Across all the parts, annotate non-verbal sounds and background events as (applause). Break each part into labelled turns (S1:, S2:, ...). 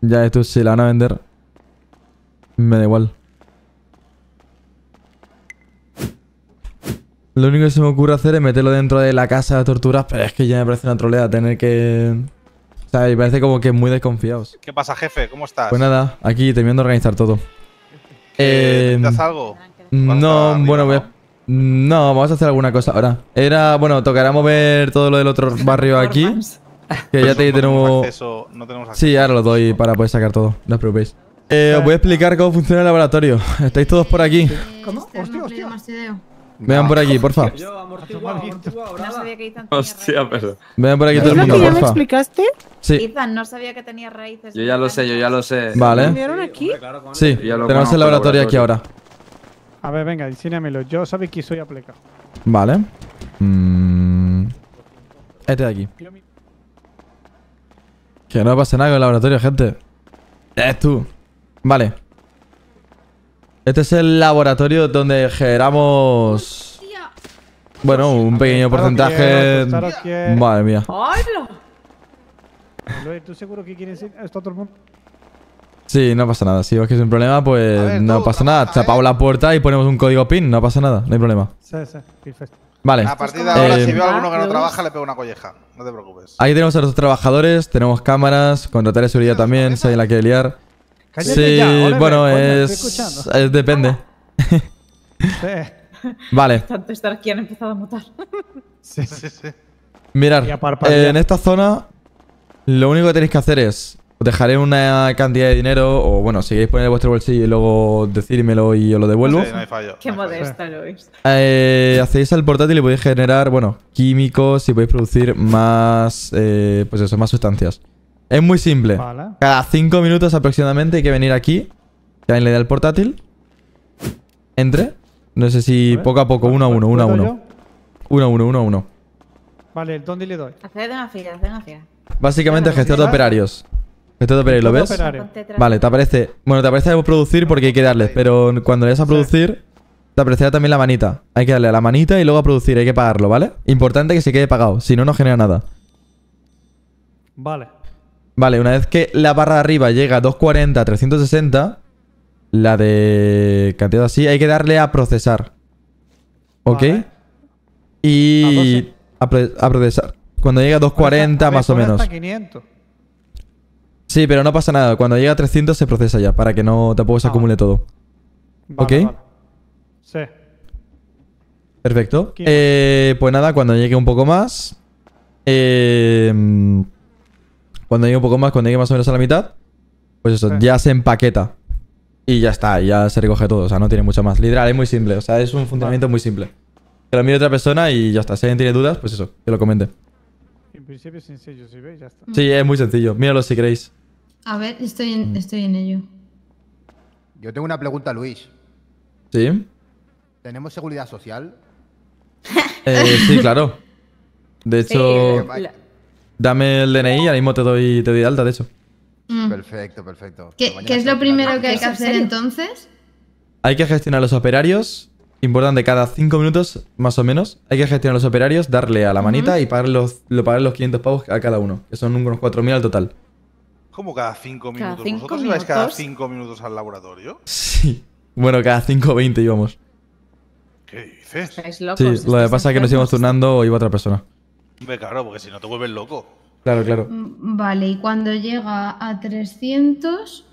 S1: Ya esto si la van a vender. Me da igual. Lo único que se me ocurre hacer es meterlo dentro de la casa de torturas, pero es que ya me parece una trolea tener que. O sea, me parece como que muy desconfiados.
S2: ¿Qué pasa, jefe? ¿Cómo estás?
S1: Pues nada, aquí terminando de organizar todo.
S2: Eh, ¿Necesitas algo?
S1: no, bueno, voy a-.
S2: No,
S1: vamos a hacer alguna cosa ahora. Era, bueno, tocará mover todo lo del otro barrio aquí. (laughs) Que ya te
S2: No tenemos
S1: tenemos.
S2: acceso, no tenemos acceso.
S1: Sí, ahora lo doy para poder sacar todo. No os preocupéis. Eh, os voy a explicar cómo funciona el laboratorio. (laughs) ¿Estáis todos por aquí?
S3: ¿Cómo?
S4: Hostia.
S1: Vean por aquí, porfa.
S5: Hostia, pero.
S1: Vean por aquí todo el
S4: ¿Es lo
S1: mundo,
S4: ya me
S1: porfa.
S4: explicaste?
S1: Sí,
S3: Ethan, no sabía que tenía raíces.
S5: Yo ya lo sé, yo ya lo sé.
S1: vale.
S4: ¿Vinieron aquí?
S1: Sí,
S5: Ya lo
S1: tenemos el laboratorio aquí ahora.
S4: A ver, venga, enséñamelo. Yo sabéis que soy apleca.
S1: Vale. Mm. Este de aquí. Que no pasa nada con el laboratorio, gente. Es tú. Vale. Este es el laboratorio donde generamos. Bueno, un pequeño porcentaje. Madre mía.
S4: ¿Tú seguro que quieres ir esto todo el mundo?
S1: Sí, no pasa nada. Si ves que es un problema, pues
S2: ver,
S1: no
S2: tú,
S1: pasa nada.
S2: ¿eh?
S1: la puerta y ponemos un código PIN. No pasa nada. No hay problema.
S4: Sí, sí, perfecto.
S1: Vale.
S2: A partir de ahora,
S1: Eh,
S2: si veo a alguno que no trabaja, le pego una colleja. No te preocupes.
S1: Aquí tenemos a los trabajadores. Tenemos cámaras. Contratar de seguridad también. Si alguien la quiere liar.
S4: Cállate
S1: Sí,
S4: ya,
S1: bueno, es, es- Depende.
S4: Sí. (laughs)
S1: Vale.
S3: Tanto estar aquí han empezado a mutar. (laughs)
S4: Sí.
S2: Sí, sí.
S1: Mirar,
S4: a
S1: eh, en esta zona lo único que tenéis que hacer es os dejaré una cantidad de dinero o bueno, si queréis poner vuestro bolsillo y luego decírmelo y os lo devuelvo.
S2: Sí, no hay fallo.
S3: Qué
S2: no
S3: modesta, Luis.
S1: Eh, hacéis al portátil y podéis generar, bueno, químicos y podéis producir más, eh, pues eso, más sustancias. Es muy simple.
S4: Vale.
S1: Cada 5 minutos aproximadamente hay que venir aquí, que alguien le da el portátil, entre, no sé si
S4: A
S1: poco a poco, uno a uno, uno a
S4: ¿Puedo
S1: uno,
S4: yo?
S1: uno a uno, uno a uno.
S4: Vale, ¿dónde le doy?
S3: Haced una fila, haced una fila.
S1: Básicamente gestor de operarios. ¿Lo ves? Vale, te aparece. Bueno, te aparece producir porque hay que darle, pero cuando le das a producir, te aparecerá también la manita. Hay que darle a la manita y luego a producir, hay que pagarlo, ¿vale? Importante que se quede pagado, si no, no genera nada.
S4: Vale.
S1: Vale, una vez que la barra de arriba llega a 240, 360, la de cantidad así, hay que darle a procesar. ¿Ok?
S4: Vale.
S1: Y a, pro- a procesar. Cuando llega a 240
S4: A ver,
S1: más o menos.
S4: hasta 500.
S1: Sí, pero no pasa nada. Cuando llega a 300 se procesa ya, para que no tampoco se
S4: Ah,
S1: acumule todo.
S4: Vale,
S1: ¿Ok?
S4: vale. Sí.
S1: Perfecto. Eh, pues nada, cuando llegue un poco más. eh, cuando llegue un poco más, cuando llegue más o menos a la mitad. Pues eso,
S4: Sí.
S1: ya se empaqueta. Y ya está, ya se recoge todo. O sea, no tiene mucho más. Literal, es muy simple. O sea, es un funcionamiento muy simple. Que lo mire otra persona y ya está. Si alguien tiene dudas, pues eso, que lo comente.
S4: En principio es sencillo, si veis, ya está.
S1: Sí, es muy sencillo. Míralo si queréis.
S6: A ver, estoy en, estoy en ello.
S7: Yo tengo una pregunta, Luis.
S1: ¿Sí?
S7: ¿Tenemos seguridad social?
S1: Eh, sí, claro. De hecho,
S3: Sí,
S1: dame el DNI y ahora mismo te doy, te doy de alta, de hecho.
S6: Mm.
S7: Perfecto, perfecto.
S6: ¿Qué, qué es lo primero que hay que
S3: ¿Eso en
S6: hacer entonces?
S1: Hay que gestionar los operarios. Importante, cada 5 minutos, más o menos, hay que gestionar los operarios, darle a la manita y pagar los, lo pagar los 500 pavos a cada uno, que son unos 4.000 al total.
S2: ¿Cómo cada cinco
S3: Cada
S2: minutos?
S3: cinco
S2: ¿Vosotros ibais cada cinco minutos al laboratorio?
S1: Sí. Bueno, cada 5.20 íbamos.
S2: ¿Qué dices?
S3: Estáis locos.
S1: Sí, lo que pasa es que nos íbamos turnando o iba otra persona.
S2: Hombre, claro, porque si no te vuelves loco.
S1: Claro, claro.
S6: Mm, Vale, y cuando llega a 300,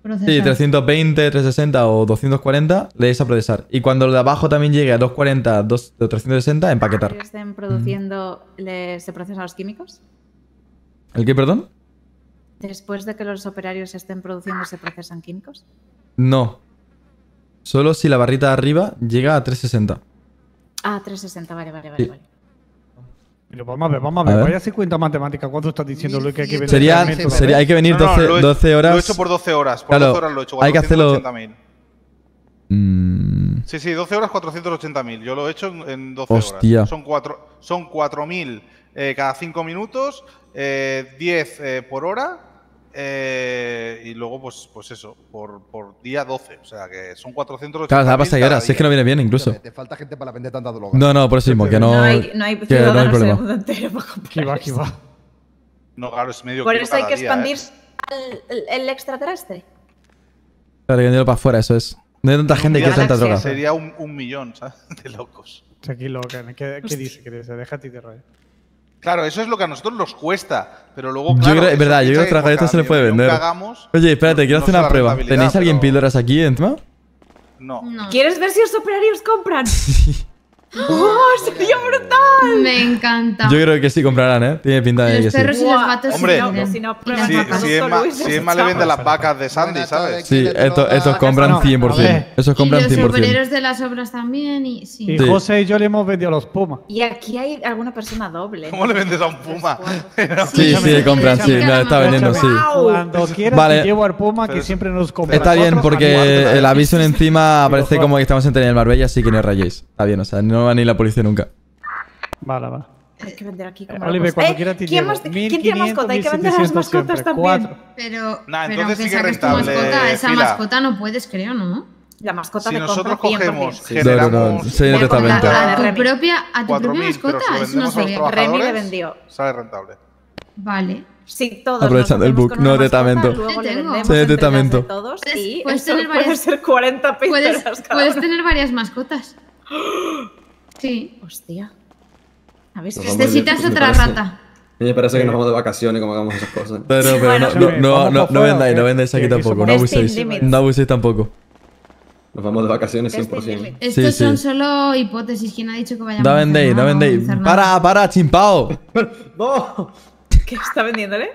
S6: procesar.
S1: Sí, 320, 360 o 240 le dais a procesar. Y cuando lo de abajo también llegue a 240, 2, o 360, empaquetar.
S3: ¿Que estén produciendo, le- se procesan los químicos?
S1: ¿El qué, perdón?
S3: Después de que los operarios estén produciendo, ¿se procesan químicos?
S1: No. Solo si la barrita de arriba llega a 360.
S3: Ah, 360, vale, vale, vale.
S1: Sí.
S3: vale.
S4: Pero vamos a ver, vamos a
S1: A
S4: ver.
S1: ver.
S4: Vaya si cuenta matemática. ¿Cuánto estás diciendo, Luis, que hay que vender
S1: Sería,
S4: alimentos?
S1: sería, hay que venir
S2: No, no,
S1: 12,
S2: lo he-
S1: 12 horas.
S2: Lo he hecho por 12 horas. Por
S1: Claro,
S2: 12 horas lo he hecho.
S1: hay que hacerlo-
S2: 480.000.
S1: Mm,
S2: Sí, sí, 12 horas 480.000. Yo lo he hecho en- en 12
S1: Hostia.
S2: horas. Son, cuatro, son 4.000 eh, cada 5 minutos, eh, 10 eh, por hora eh, y luego, pues, pues eso, por, por día 12. O sea que son 480.000.
S1: claro, se la pasa que
S2: cada
S1: ahora. Si es que no viene bien incluso.
S7: Te falta gente para vender tanta droga.
S1: No, no, por eso mismo, que no.
S3: No, hay, no hay
S1: que no hay
S3: el
S1: problema.
S3: mundo entero para comprar
S4: Aquí va, aquí
S3: eso.
S4: va.
S2: No, claro, es medio
S3: Por eso hay que
S2: día, ¿eh?
S3: expandir el, el extraterrestre?
S1: Claro, que venderlo para afuera, eso es. No hay tanta gente que tanta droga.
S2: Sería un, un millón, ¿sabes? (laughs) De locos.
S4: Tranquilo, Ken, ¿qué, qué dice? ¿Qué dice? Déjate de rollo.
S2: Claro, eso es lo que a nosotros nos cuesta. Pero luego,
S1: Yo creo- es verdad, yo creo que se le puede vender.
S2: hagamos,
S1: Oye, espérate,
S2: no-
S1: quiero
S2: no
S1: hacer una prueba. ¿Tenéis alguien
S2: pero-
S1: píldoras aquí encima?
S2: No.
S6: No.
S3: ¿Quieres ver si los operarios compran? (laughs) ¡Oh, sería brutal!
S6: Me encanta.
S1: Yo creo que sí comprarán, ¿eh? Tiene pinta de que
S6: Los
S1: sí.
S6: perros y los gatos
S2: hombre,
S3: no, si no,
S6: las
S2: Si,
S6: vacas.
S2: si Emma, si Emma le vende las vacas de Sandy, ¿sabes?
S1: Sí, esto- estos compran
S4: No,
S1: 100%.
S4: a ver.
S1: Esos
S6: Y
S1: compran
S6: los
S1: 100%.
S6: obreros de las obras también. Y, sí.
S4: Y
S1: Sí.
S4: José y yo le hemos vendido los Pumas.
S3: Y aquí hay alguna persona doble.
S2: ¿Cómo le vendes a un puma? (laughs)
S1: Sí, sí, compran, sí, me está vendiendo, sí.
S4: Cuando quieras
S1: Vale.
S4: llevo al Puma que
S2: Pero-
S4: siempre nos compra.
S1: Está bien porque el aviso en (laughs) encima aparece
S4: Digo,
S1: como que estamos en el Marbella, así que no rayéis. Está bien, o sea, no va ni la policía nunca.
S4: Vale, vale.
S3: Hay que vender aquí como
S4: Oliver,
S3: locos.
S4: cuando
S3: Eh,
S4: quieras te
S3: ¿quién, más- ¿Quién tiene mascota? Hay que vender las
S4: 1700
S3: mascotas
S4: siempre.
S3: también.
S4: Cuatro.
S6: Pero,
S2: Nah,
S6: pero
S2: entonces
S6: aunque saques tu
S2: rentable,
S6: mascota, esa
S2: Fila.
S6: mascota no puedes, creo, ¿no?
S3: La mascota
S2: Si
S3: de
S2: nosotros
S3: compra 100%.
S2: cogemos,
S1: No, no, no,
S2: generamos...
S1: sí,
S3: Voy a
S6: tu propia, a tu propia
S2: 4.000, pero
S6: mascota. Eso no sabía.
S3: Remy le vendió.
S2: sale rentable.
S6: Vale.
S3: Sí, todos
S1: Aprovechando el book, no testamento. Sí, testamento.
S3: todos
S6: Puedes-
S3: y
S6: puedes tener
S3: puede
S6: varias-
S3: ser 40
S6: Puedes, puedes tener varias mascotas. (gasps) (gasps) Sí.
S3: Hostia. ¿Habéis
S8: Nos
S3: visto?
S8: vamos
S6: Necesitas otra
S8: parece.
S6: rata.
S8: A me parece que nos vamos de vacaciones como hagamos esas cosas.
S1: Pero, pero
S3: Bueno,
S1: no, no, no,
S4: ¿vamos
S1: no, no vendáis, no vendáis aquí tampoco, no abuséis. No abuséis tampoco.
S8: Nos vamos de vacaciones
S3: Este
S8: 100%.
S3: límite.
S6: Estos
S1: Sí,
S6: son
S1: sí.
S6: solo hipótesis. ¿Quién ha dicho que vayamos
S1: No
S6: a hacer
S1: vendéis, no vendéis.
S6: a.
S1: Para, para, chimpao. (laughs)
S8: ¡No!
S3: ¿Qué está vendiéndole?